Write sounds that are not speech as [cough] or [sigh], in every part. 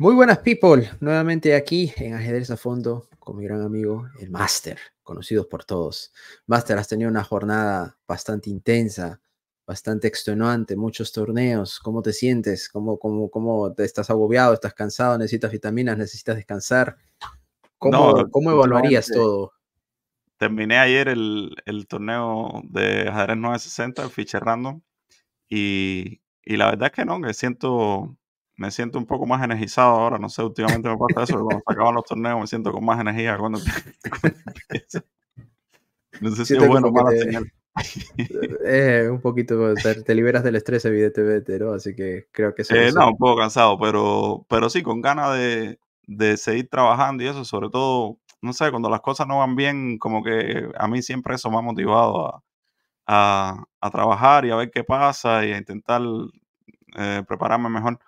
Muy buenas people, nuevamente aquí en Ajedrez a Fondo con mi gran amigo, el Master, conocido por todos. Master, has tenido una jornada bastante intensa, bastante extenuante, muchos torneos. ¿Cómo te sientes? ¿Cómo, cómo, cómo te estás agobiado? ¿Estás cansado? ¿Necesitas vitaminas? ¿Necesitas descansar? ¿Cómo, ¿cómo evaluarías todo? Terminé ayer el, el, torneo de ajedrez 960, el Fiche Random, y, y la verdad es que no, que siento me siento un poco más energizado ahora. No sé, últimamente me pasa eso, cuando se acaban los torneos me siento con más energía cuando, [laughs] No sé si es bueno mala señal. [laughs] Eh, un poquito, te, liberas del estrés evidentemente, ¿no? Así que creo que eso eh, No, un poco cansado, pero, pero sí, con ganas de, de seguir trabajando y eso, sobre todo, no sé, cuando las cosas no van bien, como que a mí siempre eso me ha motivado a, a, a trabajar y a ver qué pasa y a intentar eh, prepararme mejor.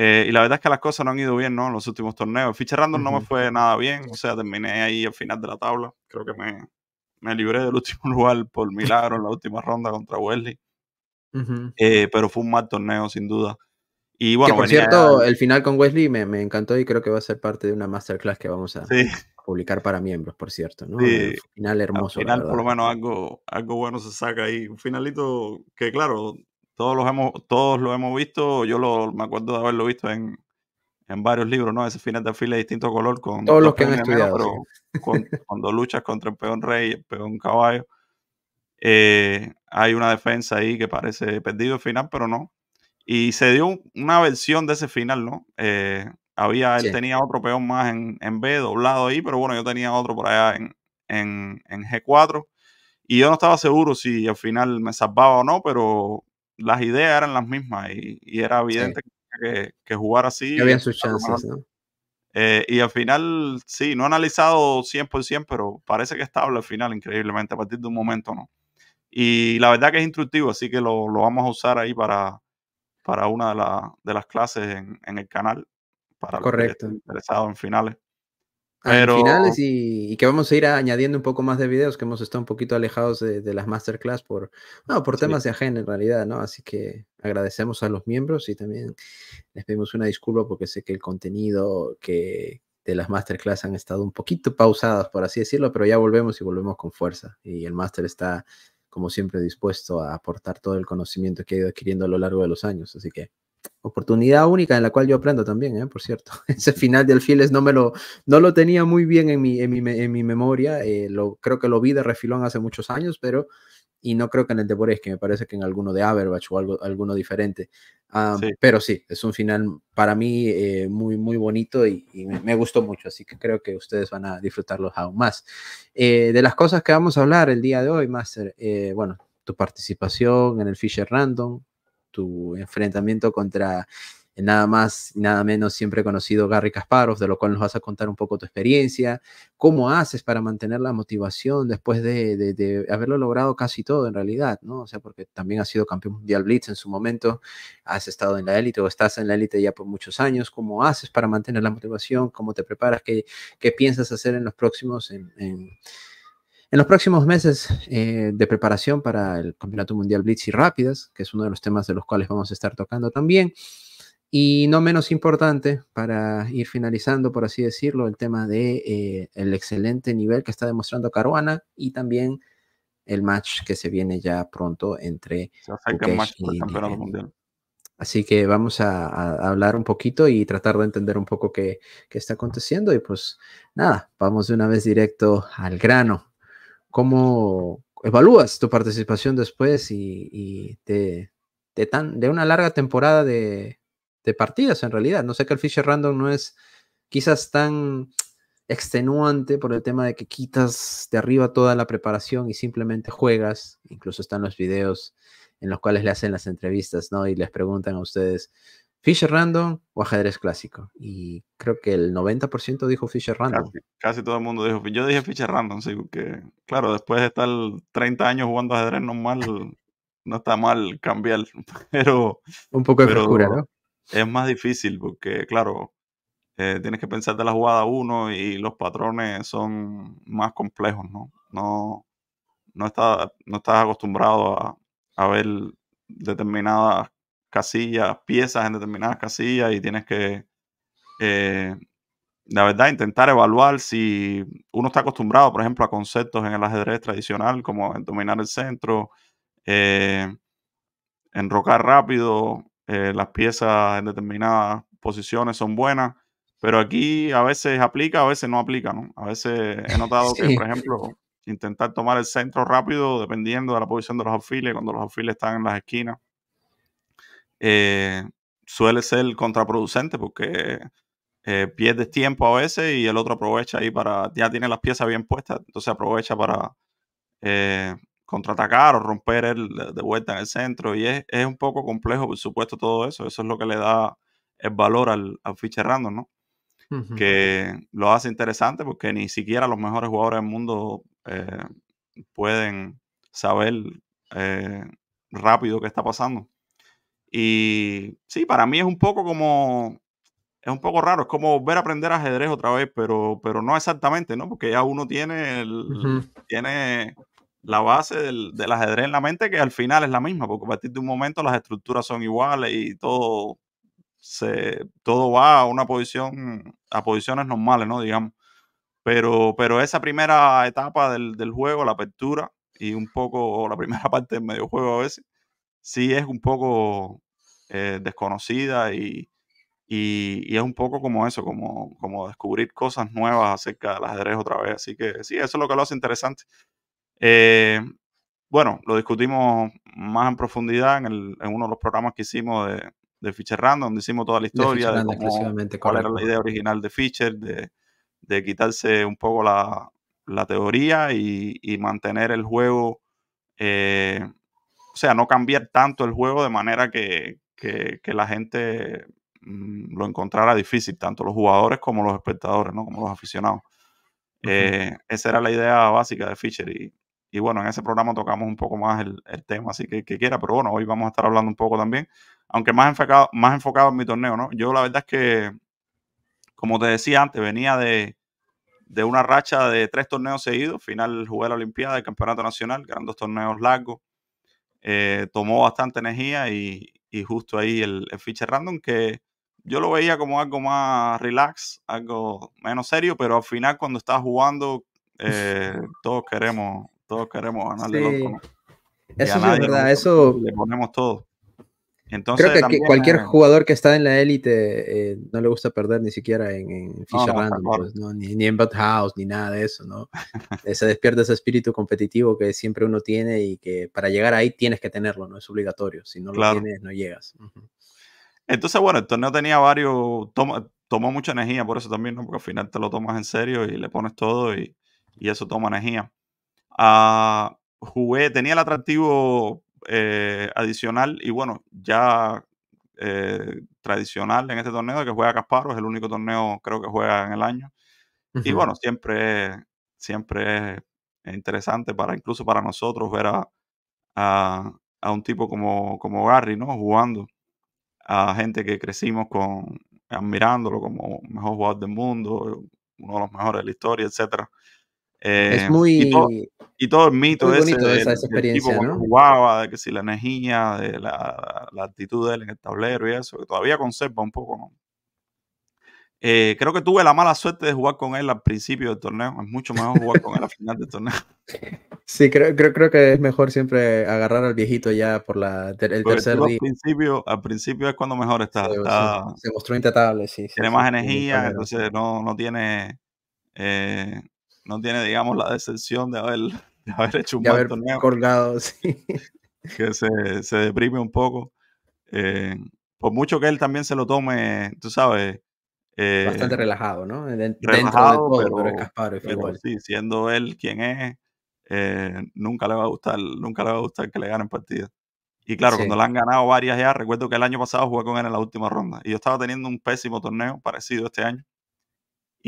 Eh, y la verdad es que las cosas no han ido bien, ¿no? En los últimos torneos. Ficha random no me fue nada bien, o sea, terminé ahí al final de la tabla. Creo que me, me libré del último [laughs] lugar por milagro en la última ronda contra Wesley. Eh, pero fue un mal torneo, sin duda. Y bueno, que por cierto, el final con Wesley me, me, encantó y creo que va a ser parte de una masterclass que vamos a publicar para miembros, por cierto. ¿no? Sí. final hermoso. Al final, por lo menos, algo, algo bueno se saca ahí. Un finalito que, claro, todos los hemos, todos lo hemos visto. Yo lo, me acuerdo de haberlo visto en, en varios libros, ¿no? Ese final de fila de distinto color con todos los que han estudiado. cuando [laughs] luchas contra el peón rey, el peón caballo, eh, hay una defensa ahí que parece perdido el final, pero no. Y se dio una versión de ese final, ¿no? Eh, había, él tenía otro peón más en, en, B, doblado ahí, pero bueno, yo tenía otro por allá en, en, en G4. Y yo no estaba seguro si al final me salvaba o no, pero las ideas eran las mismas y, era evidente que, que, jugar así. Que habían sus chances, ¿no? Eh, y al final, sí, no he analizado 100%, pero parece que estable al final, increíblemente, a partir de un momento, ¿no? Y la verdad que es instructivo, así que lo, lo vamos a usar ahí para, para una de, de las clases en, en, el canal, para Correcto. los que interesados en finales. Pero... finales y, que vamos a ir añadiendo un poco más de videos que hemos estado un poquito alejados de, las masterclass por, no, por temas de agenda en realidad, ¿no? Así que agradecemos a los miembros y también les pedimos una disculpa porque sé que el contenido que de las masterclass han estado un poquito pausadas, por así decirlo, pero ya volvemos y volvemos con fuerza. Y el máster está, como siempre, dispuesto a aportar todo el conocimiento que ha ido adquiriendo a lo largo de los años. Así que Oportunidad única en la cual yo aprendo también, ¿eh? por cierto. [laughs] Ese final de Alfiles no me lo, no lo tenía muy bien en mi, en mi, en mi memoria. Eh, lo, creo que lo vi de refilón hace muchos años, pero y no creo que en el de que me parece que en alguno de Averbatch o algo, alguno diferente. Pero sí, es un final para mí eh, muy, muy bonito y, me, gustó mucho, así que creo que ustedes van a disfrutarlo aún más. Eh, de las cosas que vamos a hablar el día de hoy, Master, bueno, tu participación en el Fisher Random, tu enfrentamiento contra nada más, nada menos siempre conocido Gary Kasparov, de lo cual nos vas a contar un poco tu experiencia, cómo haces para mantener la motivación después de, haberlo logrado casi todo en realidad, ¿no? O sea, porque también has sido campeón mundial Blitz en su momento, has estado en la élite o estás en la élite ya por muchos años, cómo haces para mantener la motivación, cómo te preparas, qué, qué piensas hacer en los próximos, en los próximos meses eh, de preparación para el Campeonato Mundial Blitz y Rápidas, que es uno de los temas de los cuales vamos a estar tocando también. Y no menos importante, para ir finalizando, por así decirlo, el tema de eh, el excelente nivel que está demostrando Caruana y también el match que se viene ya pronto entre y Mundial. Así que vamos a, hablar un poquito y tratar de entender un poco qué, qué está aconteciendo. Y pues nada, vamos de una vez directo al grano. ¿Cómo evalúas tu participación después y, de, de una larga temporada de, partidas en realidad? No sé que el Fisher Random no es quizás tan extenuante por el tema de que quitas de arriba toda la preparación y simplemente juegas. Incluso están los videos en los cuales le hacen las entrevistas, ¿no? Y les preguntan a ustedes, Fisher Random o ajedrez clásico. Y creo que el 90% dijo Fisher Random. Casi, todo el mundo dijo. Yo dije Fisher Random, sí, porque, claro, después de estar 30 años jugando ajedrez normal, no está mal cambiar. [laughs] Pero. Un poco de frescura, ¿no? Es más difícil porque, claro, eh, tienes que pensar de la jugada uno y los patrones son más complejos, ¿no? No, no, está, no estás acostumbrado a, a ver determinadas casillas, piezas en determinadas casillas y tienes que, eh, la verdad, intentar evaluar si uno está acostumbrado, por ejemplo, a conceptos en el ajedrez tradicional, como en dominar el centro, eh, enrocar rápido, eh, las piezas en determinadas posiciones son buenas, pero aquí a veces aplica, a veces no aplica, ¿no? A veces he notado que, por ejemplo, intentar tomar el centro rápido, dependiendo de la posición de los alfiles, cuando los alfiles están en las esquinas, eh, suele ser contraproducente porque eh, pierdes tiempo a veces y el otro aprovecha ahí para, ya tiene las piezas bien puestas, entonces aprovecha para eh, contraatacar o romper el, de vuelta en el centro y es, un poco complejo, por supuesto, todo eso, eso es lo que le da el valor al, al fiche random, ¿no? Que lo hace interesante porque ni siquiera los mejores jugadores del mundo eh, pueden saber eh, rápido qué está pasando. Y sí, para mí es un poco como, es un poco raro, es como ver a aprender ajedrez otra vez, pero, pero no exactamente, ¿no? Porque ya uno tiene, el, tiene la base del, del, ajedrez en la mente que al final es la misma, porque a partir de un momento las estructuras son iguales y todo, se, todo va a una posición, a posiciones normales, ¿no? Digamos. Pero, pero esa primera etapa del, del juego, la apertura y un poco la [laughs] primera parte del medio juego a veces, sí es un poco eh, desconocida y, y, es un poco como eso, como, como descubrir cosas nuevas acerca del ajedrez otra vez. Así que sí, eso es lo que lo hace interesante. Eh, bueno, lo discutimos más en profundidad en, el, en, uno de los programas que hicimos de, de Feature Random, donde hicimos toda la historia de, de cuál era la idea original de Feature, de, de quitarse un poco la, teoría y, mantener el juego, eh, sea, no cambiar tanto el juego de manera que, la gente mm, lo encontrara difícil, tanto los jugadores como los espectadores, ¿no? como los aficionados. Eh, esa era la idea básica de Fischer y, y, bueno, en ese programa tocamos un poco más el, tema, así que que quiera, pero bueno, hoy vamos a estar hablando un poco también, aunque más enfocado, más enfocado en mi torneo, ¿no? Yo la verdad es que, como te decía antes, venía de, de una racha de tres torneos seguidos. Final jugué la Olimpiada, el Campeonato Nacional, que eran dos torneos largos. Eh, tomó bastante energía y, justo ahí el, el fiche random que yo lo veía como algo más relax, algo menos serio, pero al final cuando estás jugando eh, [laughs] todos queremos todos queremos ganarle sí. Eso es verdad, eso le ponemos todo. Creo que, cualquier jugador que está en la élite eh, no le gusta perder ni siquiera en, en Random, pues, ni, en Bot House, ni nada de eso, ¿no? [laughs] Eh, se despierta ese espíritu competitivo que siempre uno tiene y que para llegar ahí tienes que tenerlo, no es obligatorio. Si no lo tienes, no llegas. Entonces, bueno, el torneo tenía varios, tomó mucha energía por eso también, ¿no? Porque al final te lo tomas en serio y le pones todo y, y eso toma energía. Uh, jugué, tenía el atractivo eh, adicional y bueno, ya eh, tradicional en este torneo que juega Casparo, es el único torneo creo que juega en el año. Y bueno, siempre, siempre es interesante para incluso para nosotros ver a, a, un tipo como, como Gary, ¿no? Jugando a gente que crecimos con admirándolo como mejor jugador del mundo, uno de los mejores de la historia, etcétera es eh, muy. Y todo, el mito ese de, esa experiencia, tipo ¿no? jugaba, de que si la energía, de la, la, actitud de él en el tablero y eso, que todavía conserva un poco, ¿no? Eh, creo que tuve la mala suerte de jugar con él al principio del torneo. Es mucho mejor jugar con él al final del torneo. [laughs] Sí, creo, creo, creo que es mejor siempre agarrar al viejito ya por la, el tercer día. Al principio, al principio es cuando mejor está. Se, mostró intratable, sí. Tiene más energía, entonces no, no tiene. Eh, no tiene, digamos, la decepción de haber, [laughs] de haber hecho un buen torneo. colgado, [laughs] sí. Que se, se deprime un poco. Eh, por mucho que él también se lo tome, tú sabes. Eh, Bastante relajado, ¿no? relajado, pero, sí, siendo él quien es, eh, nunca le va a gustar, nunca le va a gustar que le ganen partidas. Y claro, cuando le han ganado varias ya, recuerdo que el año pasado jugué con él en la última ronda. Y yo estaba teniendo un pésimo torneo parecido este año.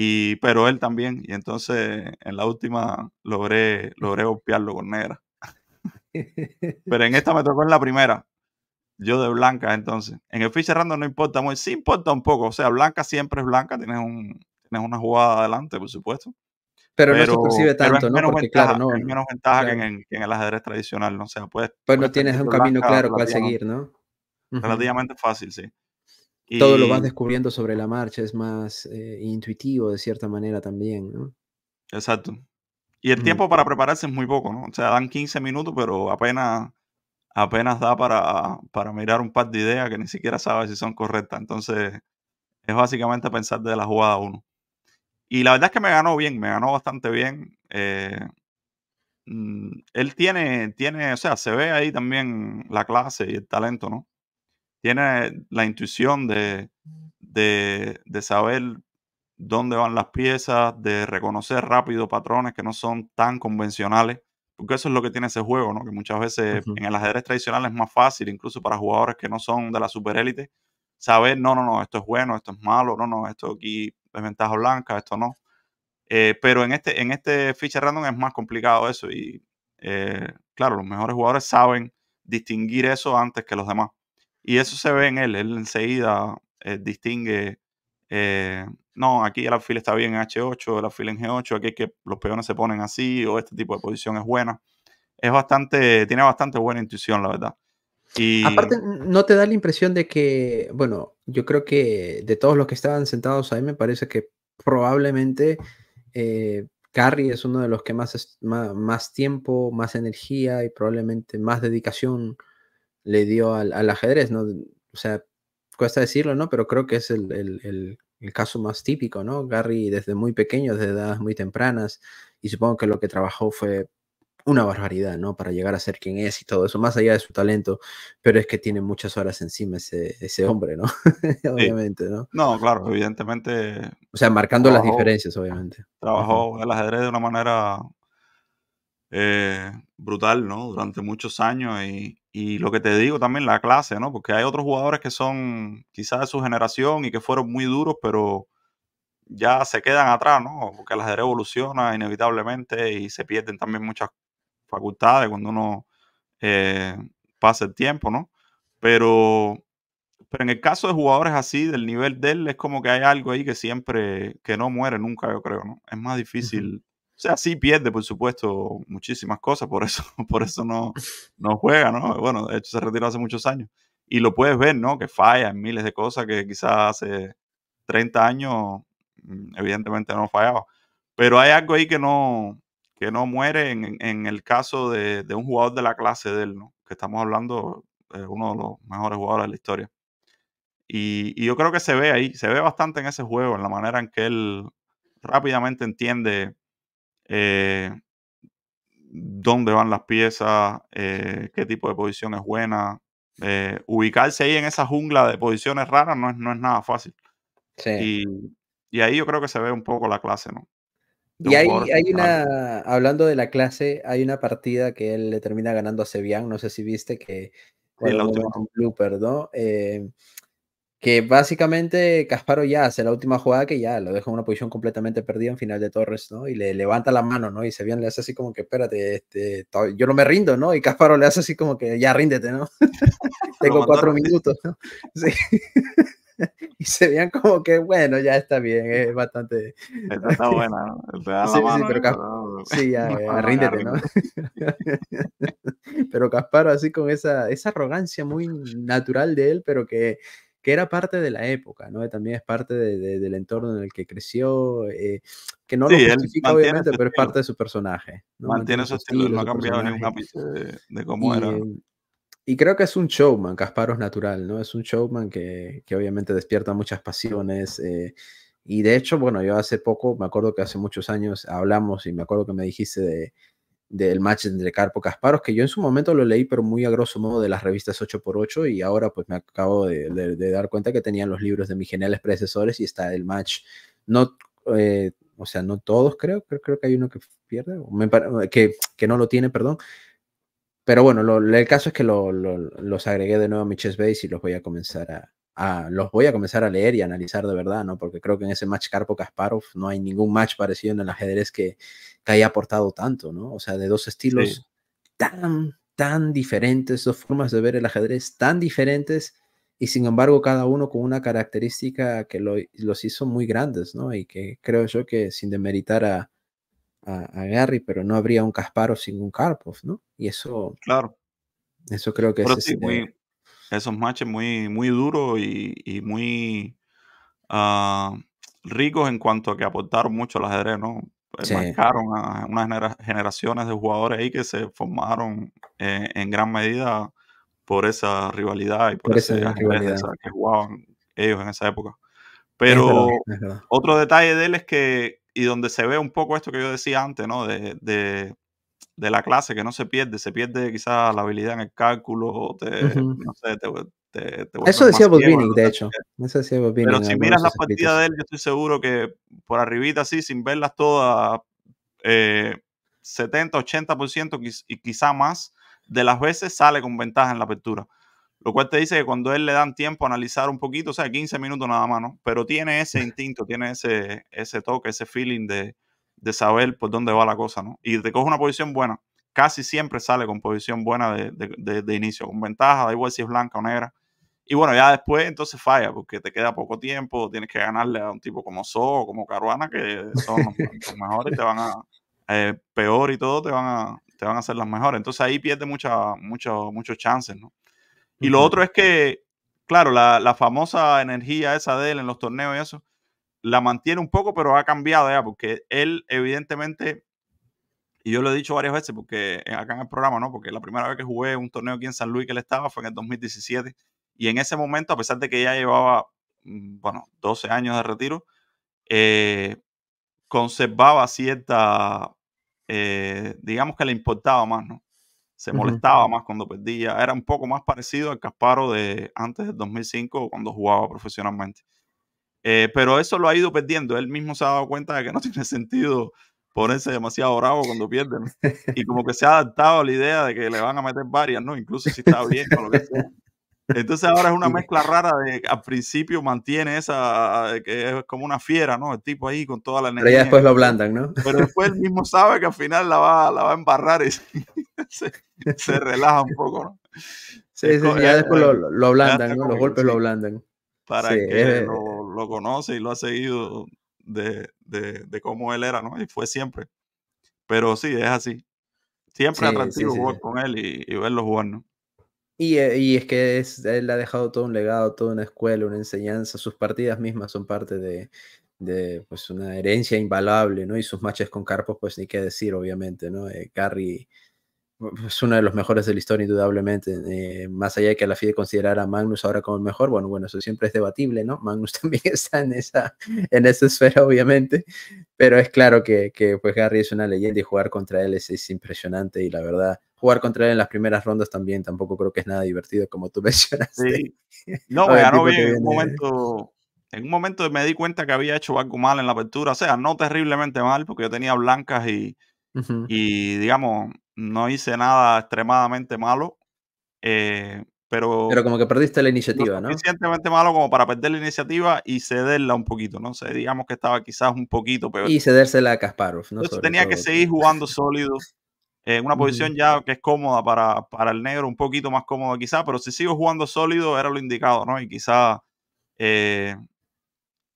Y, pero él también. Y entonces en la última logré, logré golpearlo con negra. pero en esta me tocó en la primera. Yo de blanca, entonces. En el fiche random no importa muy, sí importa un poco. O sea, blanca siempre es blanca, tienes, un, tienes una jugada adelante, por supuesto. Pero, no se percibe tanto, ¿no? Menos Porque, ventaja, claro, no. Hay menos ventaja que, en, que, en, el ajedrez tradicional, ¿no? O sea, pues. Pues no tienes un camino claro cual seguir, ¿no? Relativamente fácil, sí. Todo lo vas descubriendo sobre la marcha, es más eh, intuitivo de cierta manera también, ¿no? Exacto. Y el tiempo para prepararse es muy poco, ¿no? O sea, dan 15 minutos, pero apenas, apenas da para, para mirar un par de ideas que ni siquiera sabes si son correctas. Entonces, es básicamente pensar de la jugada uno. Y la verdad es que me ganó bien, me ganó bastante bien. Eh, mm, él tiene, tiene, o sea, se ve ahí también la clase y el talento, ¿no? Tiene la intuición de, de, de saber dónde van las piezas, de reconocer rápido patrones que no son tan convencionales, porque eso es lo que tiene ese juego, ¿no? Que muchas veces en el ajedrez tradicional es más fácil, incluso para jugadores que no son de la superélite, saber, no, no, no, esto es bueno, esto es malo, no, no, esto aquí es ventaja blanca, esto no. Eh, pero en este, en este feature random es más complicado eso y, eh, claro, los mejores jugadores saben distinguir eso antes que los demás. Y eso se ve en él, él enseguida eh, distingue no, aquí el alfil está bien en H8, el alfil en G8, aquí que los peones se ponen así, o este tipo de posición es buena. Es bastante, tiene bastante buena intuición, la verdad. Y... Aparte, ¿no te da la impresión de que, bueno, yo creo que de todos los que estaban sentados ahí, me parece que probablemente eh, Carrie es uno de los que más, más, tiempo, más energía y probablemente más dedicación le dio al, ajedrez, ¿no? O sea, cuesta decirlo, ¿no? Pero creo que es el el caso más típico, ¿no? Gary desde muy pequeño, desde edades muy tempranas, y supongo que lo que trabajó fue una barbaridad, ¿no? Para llegar a ser quien es y todo eso, más allá de su talento, pero es que tiene muchas horas encima ese, ese hombre, ¿no? [laughs] obviamente, ¿no? No, claro, evidentemente. O sea, marcando las diferencias, obviamente. Trabajó el ajedrez de una manera eh, brutal, ¿no? Durante muchos años y, y, lo que te digo también, la clase, ¿no? Porque hay otros jugadores que son quizás de su generación y que fueron muy duros, pero ya se quedan atrás, ¿no? Porque el ajedrez evoluciona inevitablemente y se pierden también muchas facultades cuando uno eh, pasa el tiempo, ¿no? Pero, pero en el caso de jugadores así, del nivel de él, es como que hay algo ahí que siempre, que no muere nunca, yo creo, ¿no? Es más difícil sea, sí pierde, por supuesto, muchísimas cosas, por eso, [laughs] por eso no, no juega, ¿no? Bueno, de hecho se retiró hace muchos años. Y lo puedes ver, ¿no? Que falla en miles de cosas que quizás hace 30 años mm, evidentemente no fallaba. Pero hay algo ahí que no, que no muere en, el caso de, un jugador de la clase de él, ¿no? Que estamos hablando de uno de los mejores jugadores de la historia. Y, y, yo creo que se ve ahí, se ve bastante en ese juego, en la manera en que él rápidamente entiende eh, dónde van las piezas, eh, qué tipo de posición es buena. Eh, ubicarse ahí en esa jungla de posiciones raras no es, no es nada fácil. Sí. Y, ahí yo creo que se ve un poco la clase, ¿no? y hay, hay una, hablando de la clase, hay una partida que él le termina ganando a Sebian, no sé si viste que... Sí. Que básicamente Casparo ya hace la última jugada que ya lo deja en una posición completamente perdida en final de Torres, ¿no? Y le levanta la mano, ¿no? Y se le hace así como que, espérate, este, yo no me rindo, ¿no? Y Casparo le hace así como que, ya ríndete, ¿no? [laughs] Tengo cuatro minutos, ¿no? [laughs] Sí. [laughs] y se veían como que, bueno, ya está bien, es bastante... está buena, ¿no? sí, sí, pero Casparo, sí, ya, ríndete, ¿no? pero Casparo así con esa, esa arrogancia muy natural de él, pero que que era parte de la época, ¿no? También es parte del entorno en el que creció, eh, que no lo justifica obviamente, pero es parte de su personaje. Mantiene, su estilo, no ha cambiado ni un ápice de, cómo era. Y creo que es un showman, Kasparov natural, ¿no? Es un showman que, que obviamente despierta muchas pasiones. Eh, y de hecho, bueno, yo hace poco, me acuerdo que hace muchos años hablamos y me acuerdo que me dijiste de, del match entre Carpo Kasparov, que yo en su momento lo leí, pero muy a grosso modo de las revistas 8x8, y ahora pues me acabo de, dar cuenta que tenían los libros de mis geniales predecesores y está el match, no, eh, o sea, no todos creo, creo, creo que hay uno que pierde, que, que no lo tiene, perdón. Pero bueno, el caso es que los agregué de nuevo a mi chess y los voy a comenzar a, los voy a comenzar a leer y analizar de verdad, ¿no? Porque creo que en ese match Karpo-Kasparov no hay ningún match parecido en el ajedrez que, que, haya aportado tanto, ¿no? O sea, de dos estilos tan, tan diferentes, dos formas de ver el ajedrez tan diferentes y sin embargo cada uno con una característica que los hizo muy grandes, ¿no? Y que creo yo que sin demeritar a, a, Gary, pero no habría un Kasparov sin un Karpov, ¿no? Y eso... Claro. Eso creo que es... Este esos matches muy, muy duros y, muy uh, ricos en cuanto a que aportaron mucho al ajedrez, ¿no? Pues marcaron a unas generaciones de jugadores ahí que se formaron eh, en gran medida por esa rivalidad y por, esa rivalidad que jugaban ellos en esa época. Pero otro detalle de él es que, y donde se ve un poco esto que yo decía antes, ¿no? De, de, de la clase, que no se pierde, se pierde quizás la habilidad en el cálculo, no sé, Eso decía Bobinic, de hecho. Eso decía Pero si miras la partida de él, yo estoy seguro que por arribita así, sin verlas todas, eh, 70, 80% y quizá más de las veces sale con ventaja en la apertura. Lo cual te dice que cuando él le dan tiempo a analizar un poquito, o sea, 15 minutos nada más, ¿no? Pero tiene ese [laughs] instinto, tiene ese, ese toque, ese feeling de, de saber por dónde va la cosa, ¿no? Y te coge una posición buena. Casi siempre sale con posición buena de, de, de, inicio, con ventaja, da igual si es blanca o negra. Y bueno, ya después entonces falla, porque te queda poco tiempo, tienes que ganarle a un tipo como So o como Caruana, que son los, mejores, te van a, eh, peor y todo, te van a, te van a hacer las mejores. Entonces ahí pierde mucha, mucho, muchos chances, ¿no? Y lo otro es que, claro, la, la, famosa energía esa de él en los torneos y eso, la mantiene un poco, pero ha cambiado ya, porque él evidentemente, y yo lo he dicho varias veces, porque acá en el programa, ¿no? Porque la primera vez que jugué un torneo aquí en San Luis que él estaba fue en el 2017, y en ese momento, a pesar de que ya llevaba, mm, bueno, 12 años de retiro, eh, conservaba cierta, eh, digamos que le importaba más, ¿no? se molestaba más cuando perdía, era un poco más parecido al Casparo de antes del 2005 cuando jugaba profesionalmente. Eh, pero eso lo ha ido perdiendo, él mismo se ha dado cuenta de que no [laughs] tiene sentido ponerse demasiado bravo cuando pierden y como que se ha adaptado a la idea de que le van a meter varias, ¿no? Incluso si está bien o lo que sea. Entonces ahora es una mezcla rara de al principio mantiene esa, que es como una fiera, ¿no? El tipo ahí con toda la energía. Pero ya después lo ablandan, ¿no? Pero después él mismo sabe que al final la va, la va a embarrar y [laughs] se, relaja un poco, ¿no? Sí, sí, ya después lo, lo ablandan, ¿no? Los golpes lo ablandan. Para que lo, lo, conoce y lo ha seguido de, de, de, cómo él era, ¿no? Y fue siempre. Pero sí, es así. Siempre es atractivo jugar con él y, y verlo jugar, ¿no? Eh, y, es que es, él ha dejado todo un legado, toda una escuela, una enseñanza. Sus partidas mismas son parte de, pues, una herencia invaluable, ¿no? Y sus matches con Carpos, pues ni qué decir, obviamente, ¿no? Eh, Gary es uno de los mejores de la historia, indudablemente. Eh, más allá de que la FIDE considerara a Magnus ahora como el mejor, bueno, bueno, eso siempre es debatible, ¿no? Magnus [laughs] también está en esa, en esa esfera, obviamente, pero es claro que, que pues Gary es una leyenda y jugar contra él es, es, impresionante y la verdad, jugar contra él en las primeras rondas también tampoco creo que es nada divertido, como tú [laughs] mencionaste. Sí. No, ganó bien en un momento. En un momento me di cuenta que había hecho algo mal en la apertura, o sea, no terriblemente mal, porque yo tenía blancas y, y digamos, no hice nada extremadamente malo, eh, pero... Pero como que perdiste la iniciativa, ¿no? Suficientemente malo como para perder la iniciativa y cederla un poquito, ¿no? sé, digamos que estaba quizás un poquito peor. Y cedérsela a Kasparov, ¿no? Entonces tenía que seguir jugando sólido, en una posición ya que es cómoda para, para, el negro, un poquito más cómodo quizás, pero si sigo jugando sólido era lo indicado, ¿no? Y quizás... Eh,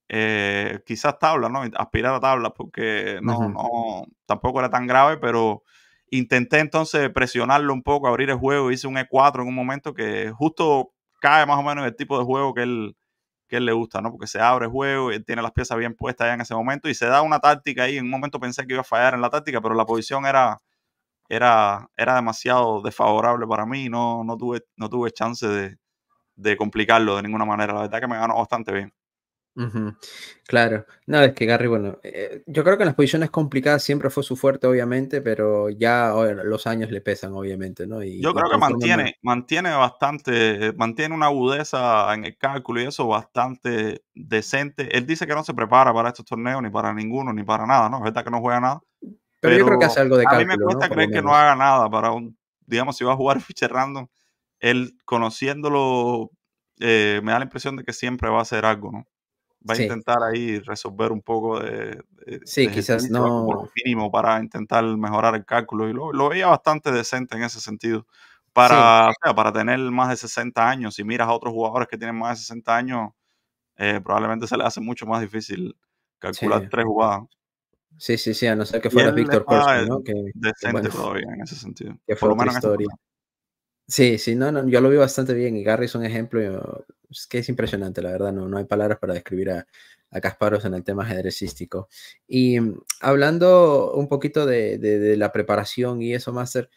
eh, quizás tabla, ¿no? Aspirar a tablas porque no, no, tampoco era tan grave, pero Intenté entonces presionarlo un poco, abrir el juego, hice un E4 en un momento que justo cae más o menos en el tipo de juego que él, que le gusta, ¿no? Porque se abre el juego él tiene las piezas bien puestas ya en ese momento y se da una táctica ahí. En un momento pensé que iba a fallar en la táctica, pero la posición era, era, era demasiado desfavorable para mí no, no, tuve, no tuve chance de, de complicarlo de ninguna manera. La verdad que me ganó bastante bien. Claro, no, es que Gary, bueno, eh, yo creo que en las posiciones complicadas siempre fue su fuerte, obviamente, pero ya los años le pesan, obviamente, ¿no? Y, yo creo que mantiene, mantiene bastante, mantiene una agudeza en el cálculo y eso bastante decente. Él dice que no se prepara para estos torneos, ni para ninguno, ni para nada, ¿no? Es verdad que no juega nada. Pero, yo creo que hace algo de cálculo. A mí me cuesta creer que no haga nada para un, digamos, si va a jugar [laughs] ficha random, él conociéndolo, eh, me da la impresión de que siempre va a hacer algo, ¿no? Va a intentar ahí resolver un poco de, sí, quizás no mínimo para intentar mejorar el cálculo y lo, veía bastante decente en ese sentido. Para, para tener más de 60 años, si miras a otros jugadores que tienen más de 60 años, eh, probablemente se le hace mucho más difícil calcular tres jugadas. Sí, sí, sí, a no ser que fuera Víctor Korsky, ¿no? Que, decente todavía en ese sentido. Que fue Por lo menos historia. Sí, sí, no, no, yo lo vi bastante bien y Gary es un ejemplo es que es impresionante, la verdad, no, no hay palabras para describir a, a Kasparov en el tema ajedrecístico. Y mm, hablando un poquito de, de, la preparación y eso, Master,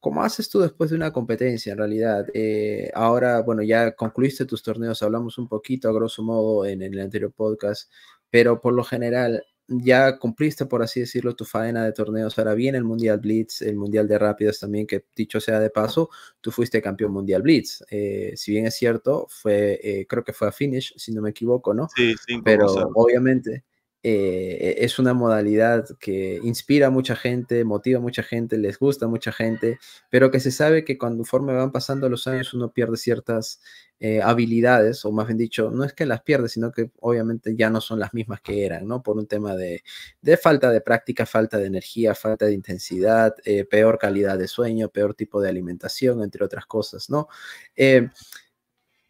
¿cómo haces tú después de una competencia en realidad? Eh, ahora, bueno, ya concluiste tus torneos, hablamos un poquito a grosso modo en el anterior podcast, pero por lo general, ya cumpliste, por así decirlo, tu faena de torneos. Ahora viene el Mundial Blitz, el Mundial de Rápidas también, que dicho sea de paso, tú fuiste campeón Mundial Blitz. Eh, si bien es cierto, fue, eh, creo que fue a finish, si no me equivoco, ¿no? Sí, sí. Pero obviamente eh, es una modalidad que inspira a mucha gente, motiva a mucha gente, les gusta a mucha gente, pero que se sabe que conforme van pasando los años uno pierde ciertas eh, habilidades, o más bien dicho, no es que las pierde, sino que obviamente ya no son las mismas que eran, ¿no? Por un tema de, falta de práctica, falta de energía, falta de intensidad, eh, peor calidad de sueño, peor tipo de alimentación, entre otras cosas, ¿no?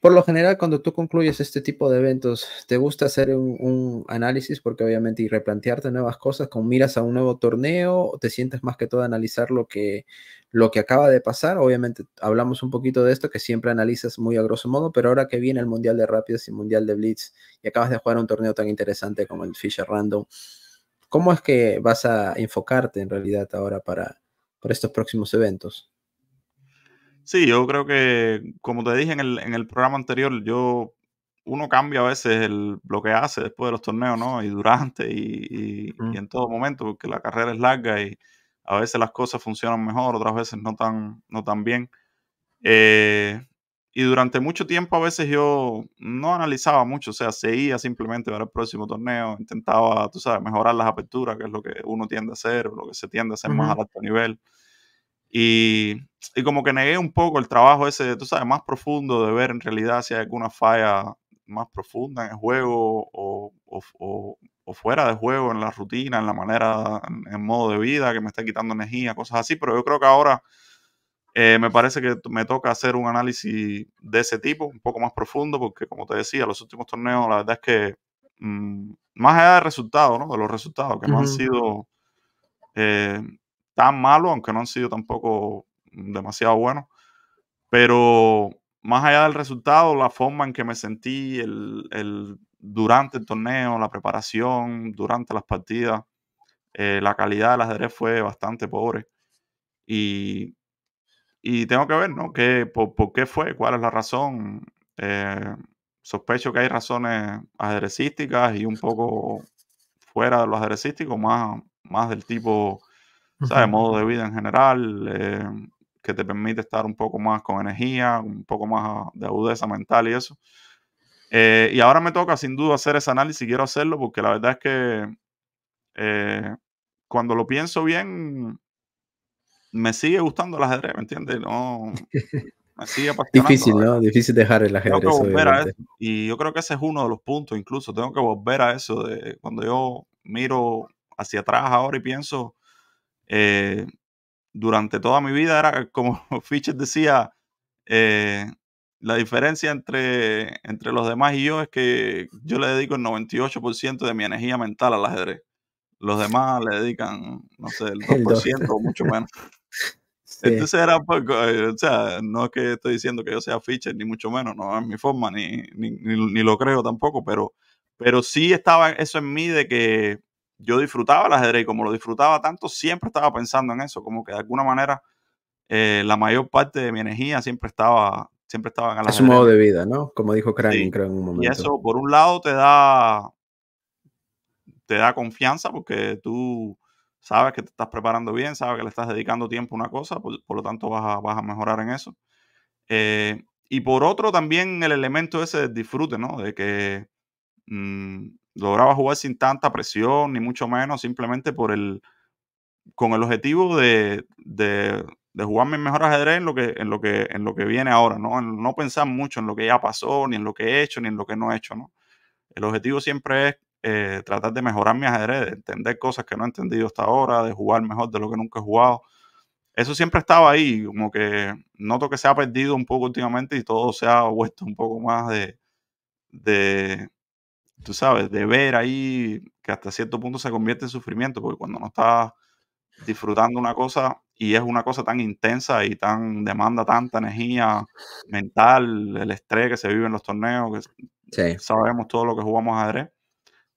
Por lo general, cuando tú concluyes este tipo de eventos, ¿te gusta hacer un, análisis? Porque obviamente y replantearte nuevas cosas, con miras a un nuevo torneo, o te sientes más que todo analizar lo que, lo que acaba de pasar. Obviamente hablamos un poquito de esto, que siempre analizas muy a grosso modo, pero ahora que viene el Mundial de Rápidos y Mundial de Blitz y acabas de jugar un torneo tan interesante como el Fisher Random, ¿cómo es que vas a enfocarte en realidad ahora para, para estos próximos eventos? Sí, yo creo que, como te dije en el, en el programa anterior, yo uno cambia a veces el, lo que hace después de los torneos, ¿no? Y durante y, y, en todo momento, porque la carrera es larga y a veces las cosas funcionan mejor, otras veces no tan, no tan bien. Eh, y durante mucho tiempo a veces yo no analizaba mucho, o sea, seguía simplemente para el próximo torneo, intentaba, tú sabes, mejorar las aperturas, que es lo que uno tiende a hacer, lo que se tiende a hacer más a alto nivel. Y, como que negué un poco el trabajo ese, tú sabes, más profundo de ver en realidad si hay alguna falla más profunda en el juego o, fuera de juego, en la rutina, en la manera, en, modo de vida, que me está quitando energía, cosas así. Pero yo creo que ahora eh, me parece que me toca hacer un análisis de ese tipo, un poco más profundo, porque como te decía, los últimos torneos, la verdad es que mm, más allá del resultado, ¿no? De los resultados, que no han sido... Eh, tan malos, aunque no han sido tampoco demasiado buenos. Pero más allá del resultado, la forma en que me sentí el, durante el torneo, la preparación, durante las partidas, eh, la calidad del ajedrez fue bastante pobre. Y, y tengo que ver, ¿no? ¿Qué, por, qué fue? ¿Cuál es la razón? Eh, sospecho que hay razones ajedrecísticas y un poco fuera de los ajedrecísticos, más, más del tipo ¿sabes? Modo de vida en general, eh, que te permite estar un poco más con energía, un poco más de agudeza mental y eso. Eh, y ahora me toca sin duda hacer ese análisis, quiero hacerlo porque la verdad es que eh, cuando lo pienso bien, me sigue gustando el ajedrez, ¿me entiendes? No, me sigue. [laughs] Difícil, ¿no? Difícil dejar el ajedrez. Tengo que volver a eso. Y yo creo que ese es uno de los puntos, incluso tengo que volver a eso de cuando yo miro hacia atrás ahora y pienso, eh, durante toda mi vida era como [laughs] Fischer decía, eh, la diferencia entre, entre los demás y yo es que yo le dedico el 98% de mi energía mental al ajedrez. Los demás le dedican, no sé, el [laughs] 2% o mucho menos. [laughs] Entonces era poco, eh, o sea, no es que estoy diciendo que yo sea Fischer, ni mucho menos, no es mi forma, ni, ni, ni, lo creo tampoco, pero, pero sí estaba eso en mí de que yo disfrutaba el ajedrez y como lo disfrutaba tanto, siempre estaba pensando en eso, como que de alguna manera eh, la mayor parte de mi energía siempre estaba, siempre estaba en el ajedrez. Es un modo de vida, ¿no? Como dijo Kranin, creo, en un momento. Y eso, por un lado, te da, te da confianza porque tú sabes que te estás preparando bien, sabes que le estás dedicando tiempo a una cosa, por, lo tanto vas a, vas a, mejorar en eso. Eh, y por otro, también el elemento ese del disfrute, ¿no? De que mm, lograba jugar sin tanta presión, ni mucho menos, simplemente por el, con el objetivo de, de, de jugar mi mejor ajedrez en lo, que, en, lo que, en lo que viene ahora, ¿no? no pensar mucho en lo que ya pasó, ni en lo que he hecho, ni en lo que no he hecho, ¿no? El objetivo siempre es eh, tratar de mejorar mi ajedrez, de entender cosas que no he entendido hasta ahora, de jugar mejor de lo que nunca he jugado. Eso siempre estaba ahí, como que noto que se ha perdido un poco últimamente y todo se ha [laughs] vuelto un poco más de, de tú sabes, de ver ahí que hasta cierto punto se convierte en sufrimiento, porque cuando no estás disfrutando una cosa y es una cosa tan intensa y tan demanda tanta energía mental, el estrés que se vive en los torneos, que sabemos todo lo que jugamos ajedrez.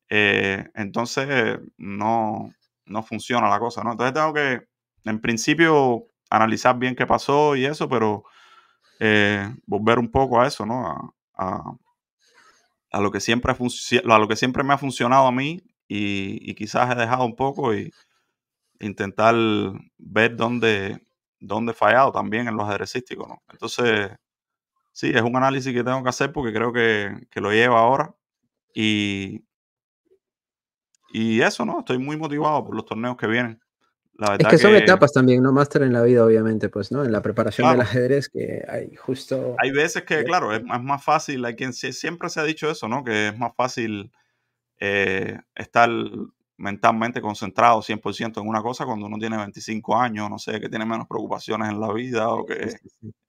Eh, entonces no, no funciona la cosa, ¿no? Entonces tengo que, en principio, analizar bien qué pasó y eso, pero eh, volver un poco a eso, ¿no? A, a, lo que siempre a lo que siempre me ha funcionado a mí y, quizás he dejado un poco y intentar ver dónde, dónde he fallado también en los ajedrecísticos. Entonces, sí, es un análisis que tengo que hacer porque creo que, que lo llevo ahora y, y eso, ¿no? Estoy muy motivado por los torneos que vienen. La verdad es que, son etapas también, ¿no? Máster en la vida, obviamente, pues, ¿no? En la preparación del ajedrez, que hay justo. Hay veces que, claro, es, más fácil, hay quien siempre se ha dicho eso, ¿no? Que es más fácil eh, estar mentalmente concentrado 100% en una cosa cuando uno tiene 25 años, no sé, que tiene menos preocupaciones en la vida o que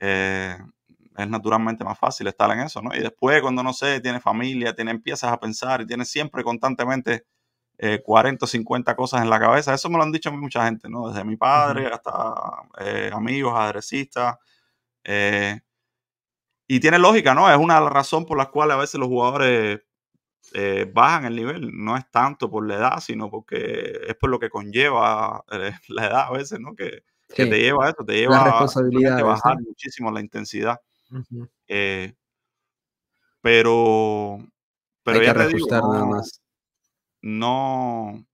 eh, es naturalmente más fácil estar en eso, ¿no? Y después cuando, no sé, tiene familia, tiene, empiezas a pensar y tienes siempre constantemente 40 o 50 cosas en la cabeza. Eso me lo han dicho mucha gente, ¿no? Desde mi padre hasta eh, amigos, adresistas. Eh, y tiene lógica, ¿no? Es una razones por las cuales a veces los jugadores eh, bajan el nivel. No es tanto por la edad, sino porque es por lo que conlleva [laughs] la edad a veces, ¿no? Que, te lleva a eso, te lleva a bajar muchísimo la intensidad. pero pero ya te digo, nada más no,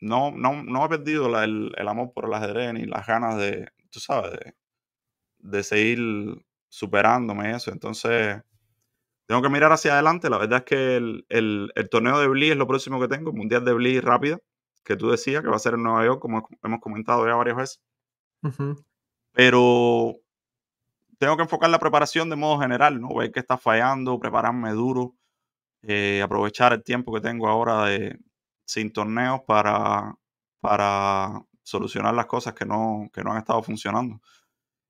no, no, no he perdido el, amor por el ajedrez ni las ganas de, tú sabes, de, seguir superándome eso. Entonces, tengo que mirar hacia adelante. La verdad es que el, torneo de Blitz es lo próximo que tengo, el Mundial de Blitz rápida, que tú decías que va a ser en Nueva York, como hemos comentado ya varias veces. Pero tengo que enfocar la preparación de modo general, ¿no? Ver qué está fallando, prepararme duro. Eh, aprovechar el tiempo que tengo ahora de, sin torneos para, para solucionar las cosas que no, que no han estado funcionando.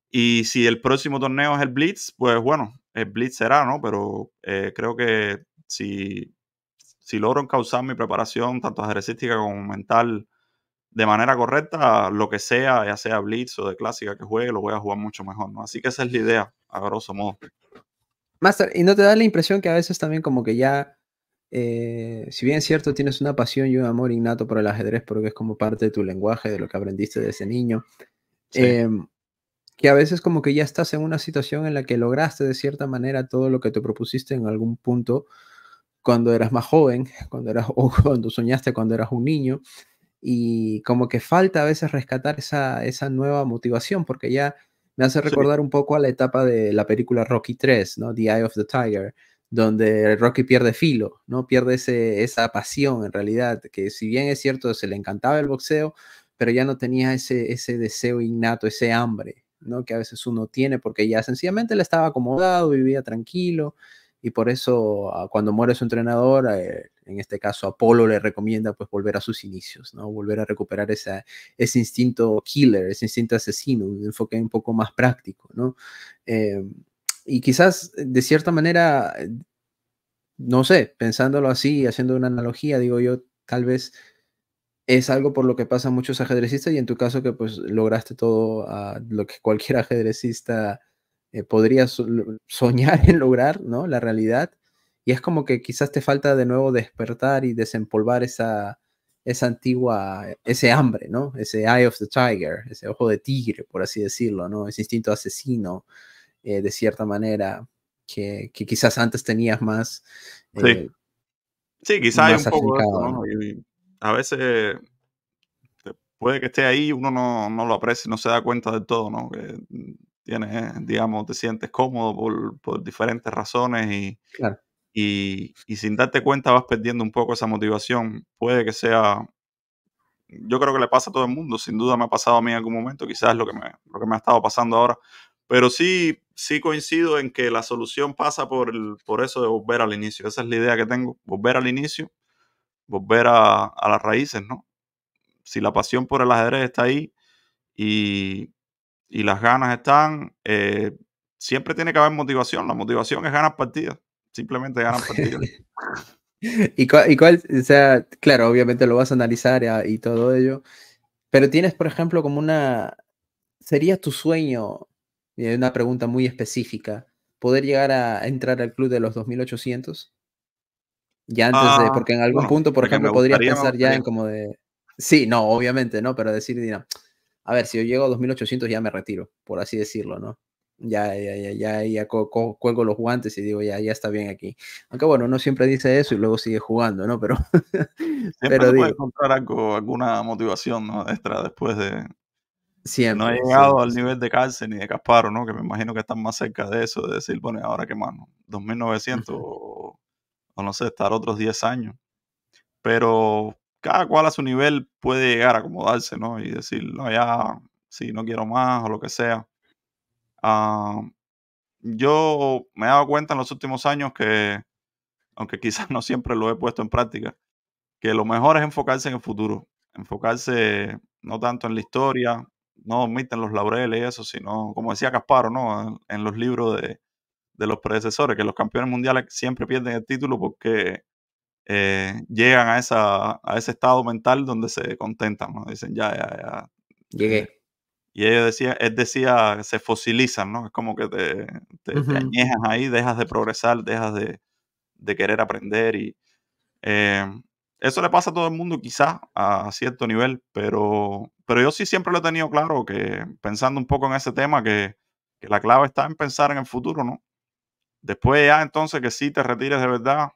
Y si el próximo torneo es el Blitz, pues bueno, el Blitz será, ¿no? Pero eh, creo que si, si logro encauzar mi preparación, tanto ejercística como mental, de manera correcta, lo que sea, ya sea Blitz o de clásica que juegue, lo voy a jugar mucho mejor, ¿no? Así que esa es la idea, a grosso modo. Master, ¿y no te da la impresión que a veces también como que ya, eh, si bien es cierto, tienes una pasión y un amor innato por el ajedrez porque es como parte de tu lenguaje, de lo que aprendiste desde niño, em, que a veces como que ya estás en una situación en la que lograste de cierta manera todo lo que te propusiste en algún punto cuando eras más joven, [laughs] cuando eras, [laughs] o cuando soñaste cuando eras un niño, y como que falta a veces rescatar esa, esa nueva motivación porque ya me hace recordar un poco a la etapa de la película Rocky 3, ¿no? The Eye of the Tiger, donde Rocky pierde filo, ¿no? Pierde ese, esa pasión en realidad, que si bien es cierto, se le encantaba el boxeo, pero ya no tenía ese, ese deseo innato, ese hambre, ¿no? Que a veces uno tiene porque ya sencillamente le estaba acomodado, vivía tranquilo, y por eso ah, cuando muere su entrenador, eh, en este caso Apolo le recomienda pues volver a sus inicios, ¿no? Volver a recuperar ese instinto killer, ese instinto asesino, un enfoque un poco más práctico, ¿no? Eh, y quizás de cierta manera, no sé, pensándolo así, haciendo una analogía, digo yo, tal vez es algo por lo que pasan muchos ajedrecistas y en tu caso que pues lograste todo a lo que cualquier [laughs] ajedrecista eh, podrías [laughs] soñar en lograr, ¿no? La realidad. Y es como que quizás te falta de nuevo despertar y desempolvar esa, esa antigua, ese hambre, ¿no? Ese eye of the tiger, ese ojo de tigre, por así decirlo, ¿no? Ese instinto asesino, eh, de cierta manera, que, quizás antes tenías más. sí. Eh, sí, quizás hay un poco a veces puede que esté ahí, uno no, no, lo aprecia, no se da cuenta de todo, ¿no? Que tienes, digamos, te sientes cómodo por, por diferentes razones y, y, y, sin darte cuenta vas perdiendo un poco esa motivación. Puede que sea, yo creo que le pasa a todo el mundo, sin duda me ha pasado a mí en algún momento, quizás lo que me, lo que me ha estado pasando ahora, pero sí, sí coincido en que la solución pasa por, el, por eso de volver al inicio. Esa es la idea que tengo, volver al inicio, volver a, a las raíces, ¿no? Si la pasión por el ajedrez está ahí y, y las ganas están, eh, siempre tiene que haber motivación. La motivación es ganar partidas, simplemente ganar partidas. [laughs] ¿Y cuál, ¿Y cuál, o sea, claro, obviamente lo vas a analizar y todo ello, Pero tienes, por ejemplo, como una... ¿Sería tu sueño, y una pregunta muy específica, poder llegar a entrar al club de los 2800? Ya antes de, Ah, porque en algún bueno, punto, por ejemplo, podrías pensar ya en como de... Sí, no, obviamente, ¿no? Pero decir, mira, a ver, si yo llego a 2800 ya me retiro, por así decirlo, ¿no? Ya, ya, ya, ya, ya cuelgo los guantes y digo, ya, ya está bien aquí. Aunque bueno, uno siempre dice eso y luego sigue jugando, ¿no? Pero, [laughs] Siempre pero digo, encontrar algo, alguna motivación, ¿no? extra después de... No he siempre, llegado siempre, al siempre. nivel de cárcel ni de Casparo, ¿no? Que me imagino que están más cerca de eso, de decir, bueno, ¿y ahora qué más, no? 2900 Ujú. o, o no sé, estar otros 10 años. Pero cada cual a su nivel puede llegar a acomodarse, ¿no? Y decir, no, ya, sí, no quiero más o lo que sea. Ah, yo me he dado cuenta en los últimos años que, aunque quizás [laughs] no siempre lo he puesto en práctica, que lo mejor es enfocarse en el futuro, enfocarse no tanto en la historia, no dormirte en los laureles y eso, sino, como decía Casparo, ¿no? En, en los libros de, de los predecesores, que los campeones mundiales siempre pierden el título porque eh, llegan a, esa, a ese estado mental donde se contentan, ¿no? Dicen, ya, ya, ya. eh, Llegué. y ellos decía, él decía, se fosilizan, ¿no? Es como que te, te, te Ujú. añejas ahí, dejas de progresar, dejas de, de querer aprender y eh, eso le pasa a todo el mundo quizás a cierto nivel, pero, pero yo sí siempre lo he tenido claro que pensando un poco en ese tema, que, que la clave está en pensar en el futuro, ¿no? Después ya entonces que sí te retires de verdad,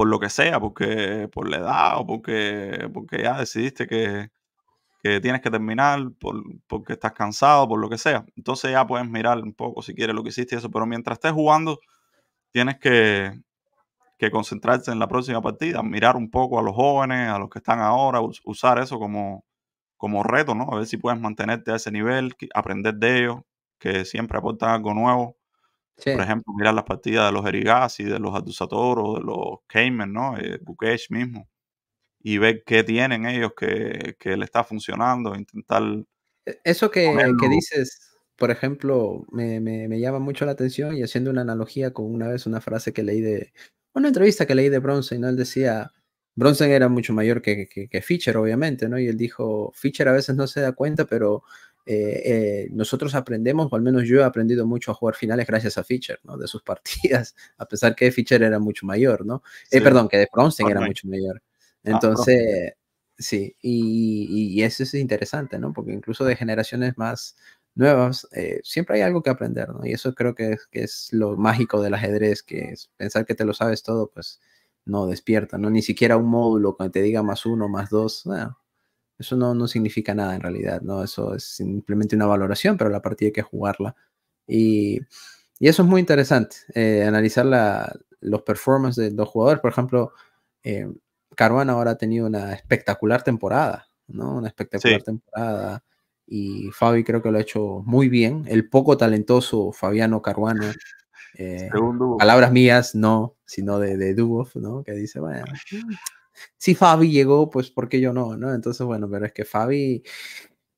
por lo que sea, porque por la edad o porque, porque ya decidiste que, que tienes que terminar, por, porque estás cansado, por lo que sea. Entonces ya puedes mirar un poco si quieres lo que hiciste y eso, pero mientras estés jugando, tienes que, que concentrarse en la próxima partida, mirar un poco a los jóvenes, a los que están ahora, us- usar eso como, como reto, ¿no? A ver si puedes mantenerte a ese nivel, aprender de ellos, que siempre aportan algo nuevo. Sí. Por ejemplo, mirar las partidas de los Erigasi, de los Adusatoro, de los Cayman, ¿no? Eh, Bukesh mismo. Y ver qué tienen ellos que, que le está funcionando, intentar E- Eso que, que dices, por ejemplo, me, me- me llama mucho la atención y haciendo una analogía con una vez una frase que leí de, una entrevista que leí de Bronson, ¿no? Él decía, Bronson era mucho mayor que, que, que Fischer, obviamente, ¿no? Y él dijo, Fischer a veces no se da cuenta, pero eh, eh, nosotros aprendemos, o al menos yo he aprendido mucho a jugar finales gracias a Fischer, ¿no? De sus [laughs] partidas, a pesar que Fischer era mucho mayor, ¿no? Eh, Sí, perdón, que de Bronson era Bronson. mucho mayor. Ah. Entonces, Sí, y, y eso es interesante, ¿no? Porque incluso de generaciones más nuevas, eh, siempre hay algo que aprender, ¿no? Y eso creo que es, que es lo mágico del ajedrez, que es pensar que te lo sabes todo, pues no despierta, ¿no? Ni siquiera un módulo que te diga más uno, más dos, bueno, eso no, no significa nada en realidad, ¿no? Eso es simplemente una valoración, pero la partida hay que jugarla. Y, y eso es muy interesante, eh, analizar la, los performances de los jugadores, por ejemplo, eh, Caruana ahora ha tenido una espectacular temporada, ¿no? Una espectacular Sí. temporada. Y Fabi creo que lo ha hecho muy bien. El poco talentoso Fabiano Caruana. [laughs] eh, palabras mías, no, sino de, de Dubov, ¿no? Que dice, bueno, si Fabi llegó, pues ¿por qué yo no? ¿no? Entonces, bueno, pero es que Fabi,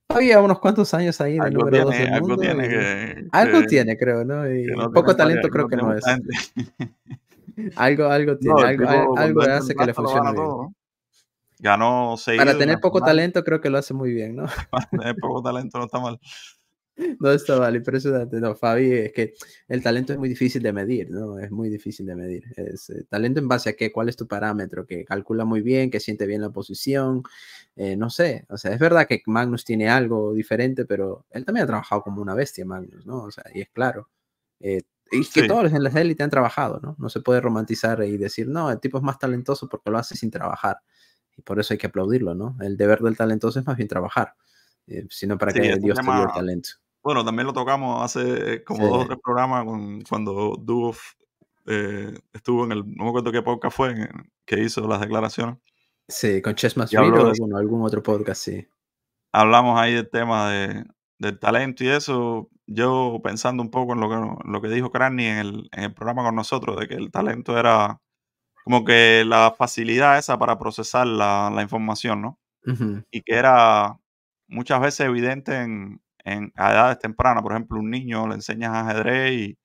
Fabi lleva unos cuantos años ahí de Algo número 2 tiene, algo mundo. tiene que, algo que- tiene, creo, ¿no? Y no poco talento creo que no es. [laughs] Algo, algo tiene, No, algo, tipo, algo hace que le funcione bien. Ganó seguido Para en tener poco talento, creo que lo hace muy bien, ¿no? [laughs] Para tener poco talento no está mal. No está mal, impresionante. No, Fabi, es que el talento es muy difícil de medir, ¿no? Es muy difícil de medir. Es, eh, talento en base a qué, cuál es tu parámetro, que calcula muy bien, que siente bien la posición, eh, no sé. O sea, es verdad que Magnus tiene algo diferente, pero él también ha trabajado como una bestia, Magnus, ¿no? O sea, y es claro. Eh, y que Sí. todos en las élite han trabajado, ¿no? No se puede romantizar y decir, no, el tipo es más talentoso porque lo hace sin trabajar. Y por eso hay que aplaudirlo, ¿no? El deber del talentoso es más bien trabajar, eh, sino para Sí, que Dios te dio el tema- talento. Bueno, también lo tocamos hace como Sí. dos o tres programas con- cuando Duboff eh, estuvo en el, no me acuerdo qué podcast fue, en- que hizo las declaraciones. Sí, con Reader de o bueno, algún otro podcast, sí. Hablamos ahí del tema de, del talento y eso, yo pensando un poco en lo que, en lo que dijo Cranny en el, en el programa con nosotros, de que el talento era como que la facilidad esa para procesar la, la información, ¿no? Y que era muchas veces evidente en, en a edades tempranas. Por ejemplo, un niño le enseñas ajedrez y,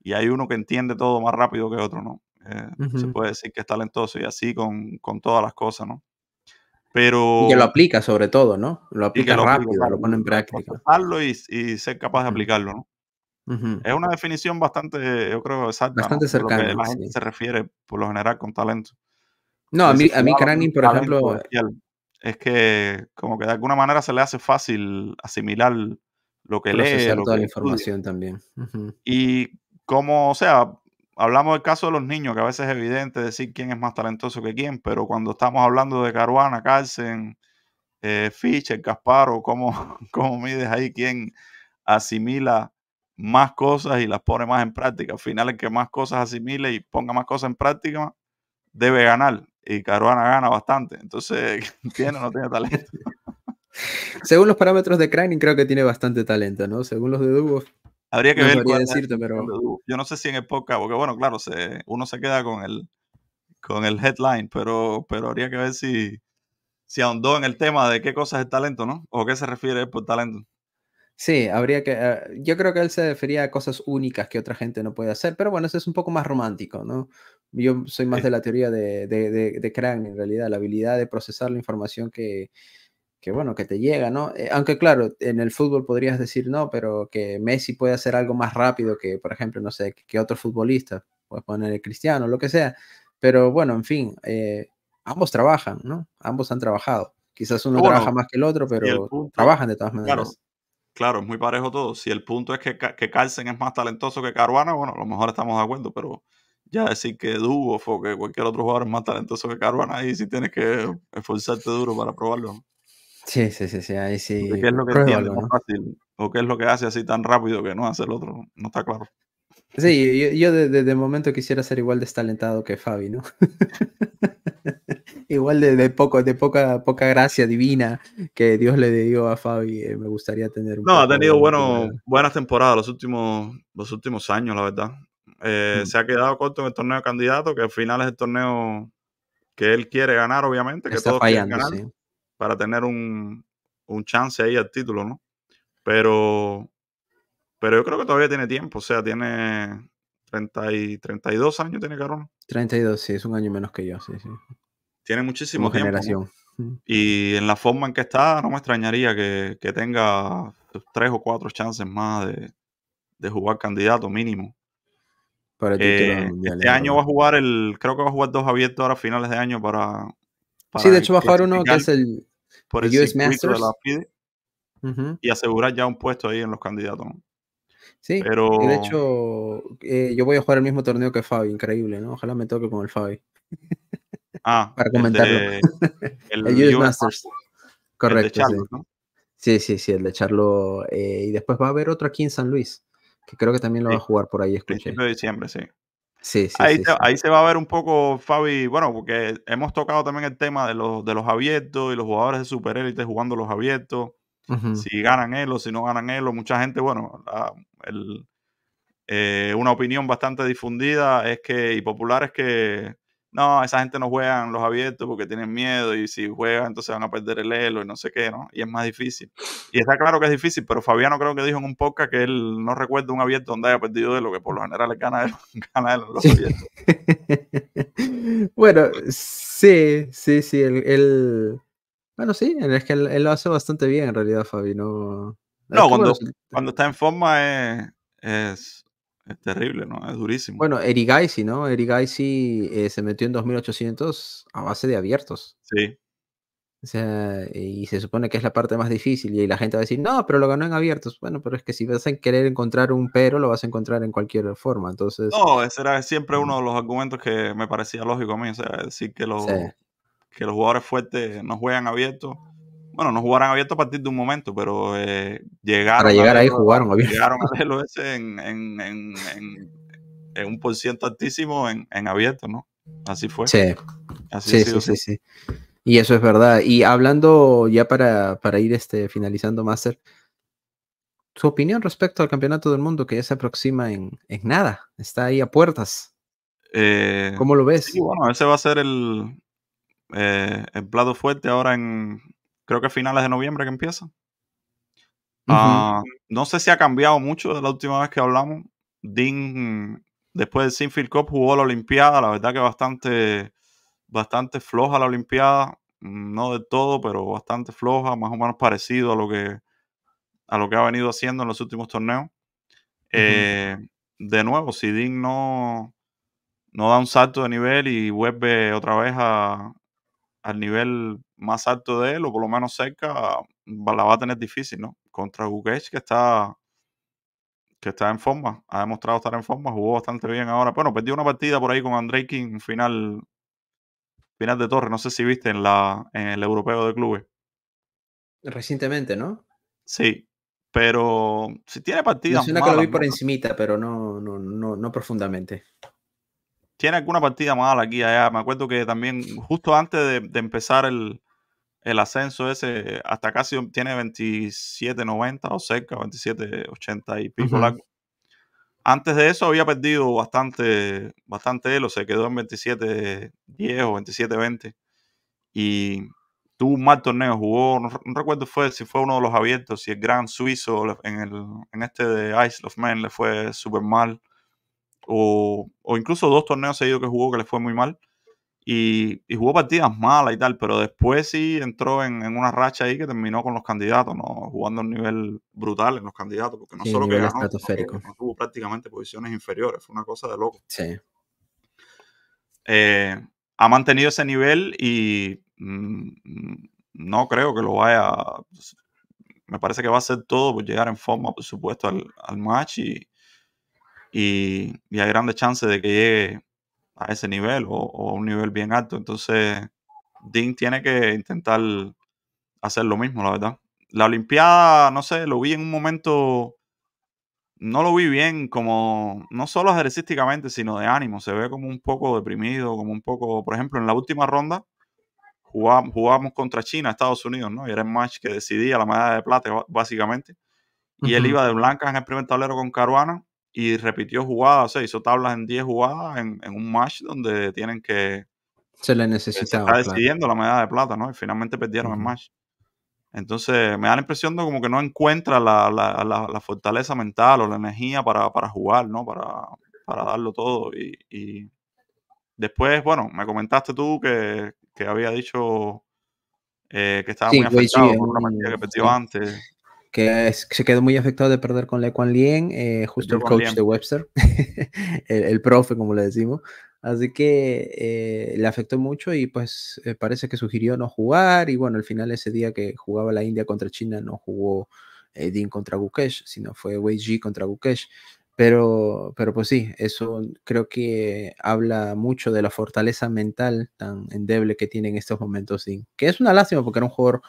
y hay uno que entiende todo más rápido que otro, ¿no? Eh, Se puede decir que es talentoso y así con, con todas las cosas, ¿no? Pero... Y que lo aplica sobre todo, ¿no? Lo aplica rápido, lo pone en práctica. Y, y ser capaz de aplicarlo, ¿no? Es una definición bastante, yo creo, exacta. Bastante cercana. Lo que la gente se refiere, por lo general, con talento. No, a mí, a mí Craning, por ejemplo. Es que, como que de alguna manera se le hace fácil asimilar lo que lee. Lo toda la información también. Y como, o sea, hablamos del caso de los niños, que a veces es evidente decir quién es más talentoso que quién, pero cuando estamos hablando de Caruana, Carlsen, eh, Fischer, Casparo, ¿cómo, [laughs] ¿cómo mides ahí quién asimila más cosas y las pone más en práctica. Al final, el que más cosas asimile y ponga más cosas en práctica debe ganar. Y Caruana gana bastante. Entonces, [laughs] ¿tiene o no tiene talento? Según los parámetros de Craning, creo que tiene bastante talento, ¿no? Según los de Dubo. Habría que ver decirte, pero... Yo no sé si en época, porque bueno, claro, se, uno se queda con el, con el headline, pero, pero habría que ver si, si ahondó en el tema de qué cosas es talento, ¿no? O qué se refiere por talento. Sí, habría que. Eh, yo creo que él se refería a cosas únicas que otra gente no puede hacer, pero bueno, eso es un poco más romántico, ¿no? Yo soy más de la teoría de, de, de, Crane, en realidad, la habilidad de procesar la información que, que, bueno, que te llega, ¿no? Eh, aunque claro, en el fútbol podrías decir no, pero que Messi puede hacer algo más rápido que, por ejemplo, no sé, que, otro futbolista, puedes poner el Cristiano, lo que sea, pero bueno, en fin, eh, ambos trabajan, ¿no? Ambos han trabajado. Quizás uno trabaja más que el otro, pero trabajan de todas maneras claro, es muy parejo todo. Si el punto es que, que Carlsen es más talentoso que Caruana, bueno, a lo mejor estamos de acuerdo, pero ya decir que Dubo o que cualquier otro jugador es más talentoso que Caruana, ahí sí tienes que esforzarte duro para probarlo. Sí, sí, sí, sí, ahí sí. ¿Qué es lo que tiene fácil? ¿O qué es lo que hace así tan rápido que no hace el otro? No está claro. Sí, yo, yo de, de, momento quisiera ser igual de talentado que Fabi, ¿no? [laughs] igual de, poco, de poca, poca gracia divina que Dios le dio a Fabi, eh, me gustaría tener. no, ha tenido bueno, buenas temporadas los últimos, los últimos años, la verdad. Eh, mm. Se ha quedado corto en el torneo de candidato, que al final es el torneo que él quiere ganar, obviamente, que todos fallando, ganar, para tener un, un chance ahí al título, ¿no? Pero pero yo creo que todavía tiene tiempo, o sea, tiene 30 y 32 años, tiene Carona. 32, sí, es un año menos que yo, sí, sí. Tiene muchísimo tiempo. Generación. Y en la forma en que está, no me extrañaría que, tenga tres o cuatro chances más de, jugar candidato mínimo. Para el eh, este año va a jugar el, creo que va a jugar dos abiertos ahora a finales de año para. sí, de hecho va a jugar uno que es el, por el, US Masters. De la y asegurar ya un puesto ahí en los candidatos. ¿no? Sí, pero... de hecho, eh, yo voy a jugar el mismo torneo que Fabi, increíble, ¿no? Ojalá me toque con el Fabi. Ah, [laughs] para comentarlo. [laughs] El, US Masters. Correcto. sí. sí. sí, el de Charlo. Eh, y después va a haber otro aquí en San Luis, que creo que también lo va a jugar por ahí, escuché. Principio de diciembre, sí. Sí, sí, ahí, ahí, se va a ver un poco, Fabi, bueno, porque hemos tocado también el tema de los, de los abiertos y los jugadores de superélite jugando los abiertos. Si ganan él o si no ganan él, o mucha gente, bueno, eh, una opinión bastante difundida es que, y popular es que no, esa gente no juega en los abiertos porque tienen miedo y si juegan entonces van a perder el elo y no sé qué, ¿no? Y es más difícil. Y está claro que es difícil, pero Fabiano creo que dijo en un podcast que él no recuerda un abierto donde haya perdido de lo que por lo general es gana [laughs] gana los abiertos. [laughs] bueno, sí, sí, sí, él, bueno, sí, es que él, lo hace bastante bien en realidad, Fabi. No, no cuando, cuando está en forma es, es, terrible, ¿no? Es durísimo. Bueno, Erigaisi, ¿no? Erigaisi eh, se metió en 2800 a base de abiertos. Sí. O sea, y se supone que es la parte más difícil y la gente va a decir, no, pero lo ganó en abiertos. Bueno, pero es que si vas a querer encontrar un pero, lo vas a encontrar en cualquier forma. Entonces... No, ese era siempre uno de los argumentos que me parecía lógico a mí. O sea, decir que lo, que los jugadores fuertes no juegan abierto. Bueno, no jugarán abierto a partir de un momento, pero eh, llegaron. Para llegar ahí jugaron abierto. Llegaron a verlo ese en, en, en, en, un por ciento altísimo en, abierto, ¿no? Así fue. Sí. sí, sí, sí, sí, Y eso es verdad. Y hablando ya para, para ir este, finalizando, Master, tu opinión respecto al campeonato del mundo que ya se aproxima en, nada, está ahí a puertas. Eh, ¿Cómo lo ves? Sí, bueno, ese va a ser el, eh, el plato fuerte ahora en, creo que finales de noviembre que empieza. Ah, no sé si ha cambiado mucho de la última vez que hablamos. Dean, después del Sinfield Cup, jugó la Olimpiada. La verdad que bastante, bastante floja la Olimpiada. no del todo, pero bastante floja, más o menos parecido a lo que, a lo que ha venido haciendo en los últimos torneos. Eh, de nuevo, si Dean no, no da un salto de nivel y vuelve otra vez a, al nivel más alto de él, o por lo menos cerca, la va a tener difícil, ¿no? Contra Gukesh, que está que está en forma, ha demostrado estar en forma, jugó bastante bien ahora. Bueno, perdió una partida por ahí con Andrei King, final, final de torre, no sé si viste en, la, en el europeo de clubes. Recientemente, ¿no? Sí, pero si tiene partidas. Una que lo vi por encimita, pero no, no, no, no profundamente. Tiene alguna partida mala aquí allá. Me acuerdo que también, justo antes de, empezar el, el, ascenso ese, hasta casi tiene 27.90 o cerca, 27.80 y pico Antes de eso había perdido bastante, bastante él, o se quedó en 27.10 o 27.20. Y tuvo un mal torneo, jugó, no, recuerdo fue, si fue uno de los abiertos, si el Gran Suizo en, el, en este de Ice of Men le fue súper mal, o, o, incluso dos torneos seguidos que jugó que le fue muy mal, y, y jugó partidas malas y tal, pero después sí entró en, en, una racha ahí que terminó con los candidatos, ¿no? jugando a un nivel brutal en los candidatos, porque no solo que ganó, no, tuvo prácticamente posiciones inferiores, fue una cosa de loco. Sí. Eh, ha mantenido ese nivel y Mm, no creo que lo vaya. Me parece que va a ser todo por llegar en forma, por supuesto, al, match y, y, hay grandes chances de que llegue a ese nivel o, a un nivel bien alto. Entonces, Dean tiene que intentar hacer lo mismo, la verdad. La Olimpiada, no sé, lo vi en un momento. No lo vi bien, como no solo ejercísticamente, sino de ánimo. Se ve como un poco deprimido, como un poco, por ejemplo, en la última ronda, jugábamos, contra China, Estados Unidos, ¿no? Y era el match que decidía la medalla de plata, básicamente. Y él iba de blancas en el primer tablero con Caruana y repitió jugadas, o sea, hizo tablas en 10 jugadas en, un match donde tienen que... Se le necesitaba. Se está decidiendo la medalla de plata, ¿no? Y finalmente perdieron el match. Entonces me da la impresión de como que no encuentra la, la, la, fortaleza mental o la energía para, para jugar, ¿no? Para, para darlo todo. Y, y, después, bueno, me comentaste tú que, que había dicho eh, que estaba muy afectado por una partida que perdió antes. Que se quedó muy afectado de perder con Lequan Lien, eh, justo el coach de Webster, [laughs] el, profe, como le decimos. Así que eh, le afectó mucho y pues parece que sugirió no jugar. Y bueno, al final ese día que jugaba la India contra China no jugó Dean contra Gukesh, sino fue Wei Ji contra Gukesh. Pero, pero pues sí, eso creo que habla mucho de la fortaleza mental tan endeble que tiene en estos momentos, sí. que es una lástima porque era un jugador,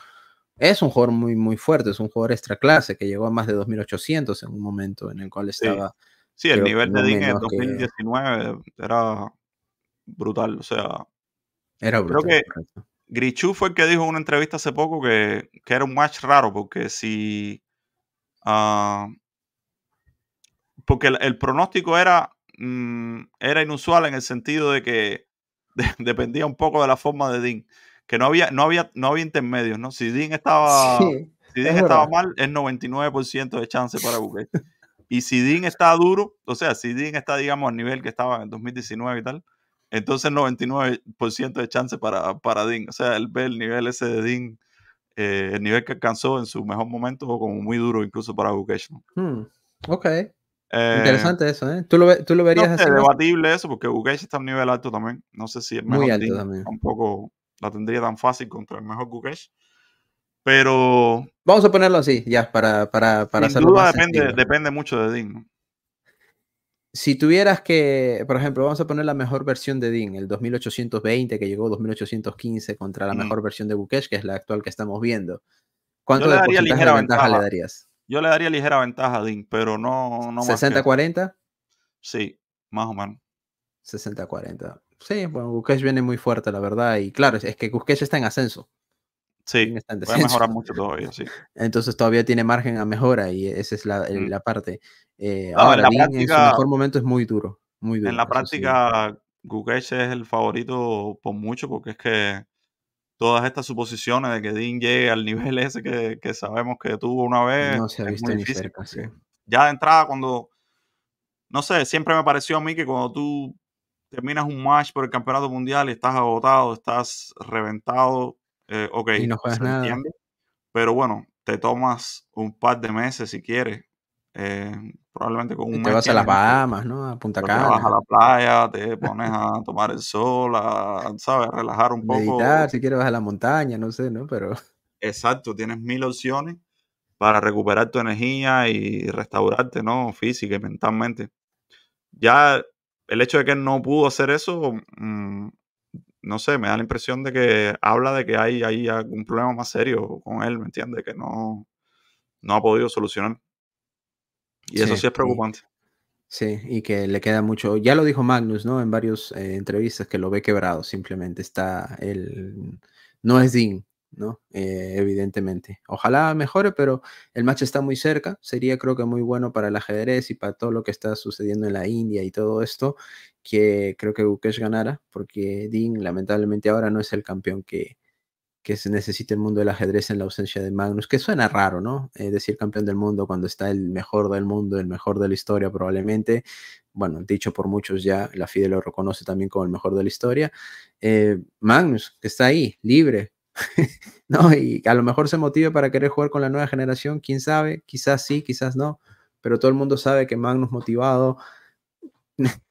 es un jugador muy, muy fuerte, es un jugador extra clase que llegó a más de 2800 en un momento en el cual estaba. Sí, el nivel de Dean en 2019 era brutal, o sea. Era brutal. Creo que Grichu fue el que dijo en una entrevista hace poco que, que era un match raro porque si. Uh, porque el, pronóstico era, mm, era inusual en el sentido de que [laughs] dependía un poco de la forma de Dean, que no había, no había, no había intermedios, ¿no? Si Dean estaba, si Dean estaba mal, es 99% de chance para Google. Y si Dean está duro, o sea, si Dean está, digamos, al nivel que estaba en 2019 y tal, entonces 99% de chance para, para Dean. O sea, él ve el nivel ese de Dean, eh, el nivel que alcanzó en su mejor momento, como muy duro incluso para Bukesh. Hmm, ok. Eh, Interesante eso, ¿eh? ¿Tú lo, tú lo verías no sé, debatible eso, porque Gukesh está a un nivel alto también. No sé si mejor Muy alto también. tampoco la tendría tan fácil contra el mejor Gukesh. Pero. Vamos a ponerlo así, ya, para, para, para sin duda depende, depende mucho de Dean. Si tuvieras que, por ejemplo, vamos a poner la mejor versión de Dean, el 2820 que llegó 2815 contra la mm. mejor versión de Gukesh, que es la actual que estamos viendo. ¿Cuánto de porcentaje de ventaja le darías? Yo le daría ligera ventaja a Dean, pero no, no ¿60-40? Sí, más o menos. 60-40. Sí, bueno, Gukesh viene muy fuerte, la verdad. Y claro, es que Gukesh está en ascenso. Sí, puede mejorar mucho todavía, sí. [laughs] Entonces todavía tiene margen a mejora y esa es la, mm. la parte. Eh, ahora, en, en, su mejor momento es muy duro, muy duro. En la práctica, Gukesh es el favorito por mucho porque es que todas estas suposiciones de que Dean llegue al nivel [laughs] ese que, sabemos que tuvo una vez. No se ha visto ni cerca, Ya de entrada, cuando. No sé, siempre me pareció a mí que cuando tú terminas un match por el campeonato mundial y estás agotado, estás reventado, eh, ok, y no juegas nada. pero bueno, te tomas un par de meses si quieres. Eh, probablemente con un Te vas a las Bahamas, ¿no? A Punta Cana. Te vas a la playa, te pones a tomar el sol, a, ¿sabes? relajar un poco. Meditar, si quieres vas a la montaña, no sé, ¿no? Pero... Exacto, tienes mil opciones para recuperar tu energía y restaurarte, ¿no? Física y mentalmente. Ya el hecho de que no pudo hacer eso, mm, no sé, me da la impresión de que habla de que hay, hay algún problema más serio con él, ¿me entiendes? Que no, no ha podido solucionar. Y eso sí es preocupante. Sí, y que le queda mucho. Ya lo dijo Magnus, ¿no? En varias eh, entrevistas que lo ve quebrado, simplemente está él. No es Dean, ¿no? Eh, evidentemente. Ojalá mejore, pero el match está muy cerca. Sería, creo que, muy bueno para el ajedrez y para todo lo que está sucediendo en la India y todo esto, que creo que Gukesh ganara, porque Dean, lamentablemente, ahora no es el campeón que, que se necesita el mundo del ajedrez en la ausencia de Magnus, que suena raro, ¿no? Eh, decir campeón del mundo cuando está el mejor del mundo, el mejor de la historia probablemente. Bueno, dicho por muchos ya, la FIDE lo reconoce también como el mejor de la historia. Eh, Magnus, que está ahí, libre, [laughs] ¿no? Y a lo mejor se motive para querer jugar con la nueva generación, quién sabe, quizás sí, quizás no, pero todo el mundo sabe que Magnus motivado [laughs]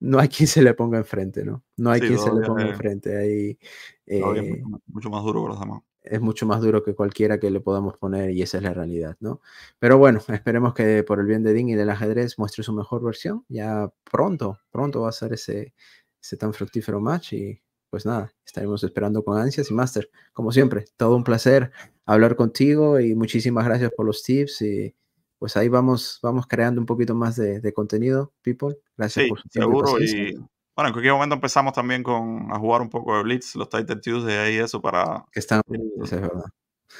no hay quien se le ponga enfrente, ¿no? No hay quien se le ponga enfrente. Ahí, eh, mucho, más duro que los demás. Es mucho más duro que cualquiera que le podamos poner y esa es la realidad, ¿no? Pero bueno, esperemos que por el bien de Ding y del ajedrez muestre su mejor versión. Ya pronto, pronto va a ser ese, ese tan fructífero match y pues nada, estaremos esperando con ansias y Master, como siempre, todo un placer hablar contigo y muchísimas gracias por los tips y pues ahí vamos, vamos creando un poquito más de, contenido, people. Gracias por su Seguro, y bueno, en cualquier momento empezamos también con a jugar un poco de Blitz, los Titan Tuesday y eso para. Que están, es verdad.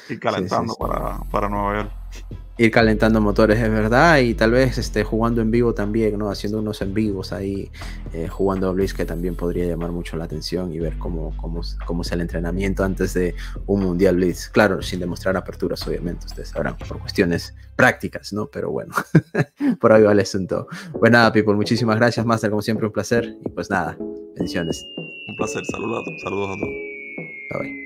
Ir calentando para, para Nueva York ir calentando motores, es verdad, y tal vez esté jugando en vivo también, ¿no? Haciendo unos en vivos ahí, eh, jugando a Blitz, que también podría llamar mucho la atención y ver cómo, cómo, cómo es el entrenamiento antes de un Mundial Blitz. Claro, sin demostrar aperturas, obviamente, ustedes sabrán, por cuestiones prácticas, ¿no? Pero bueno, [laughs] por ahí va el asunto. Pues nada, people, muchísimas gracias, Master, como siempre, un placer, y pues nada, bendiciones. Un placer, saludos a todos. Saludos a todos. Bye bye.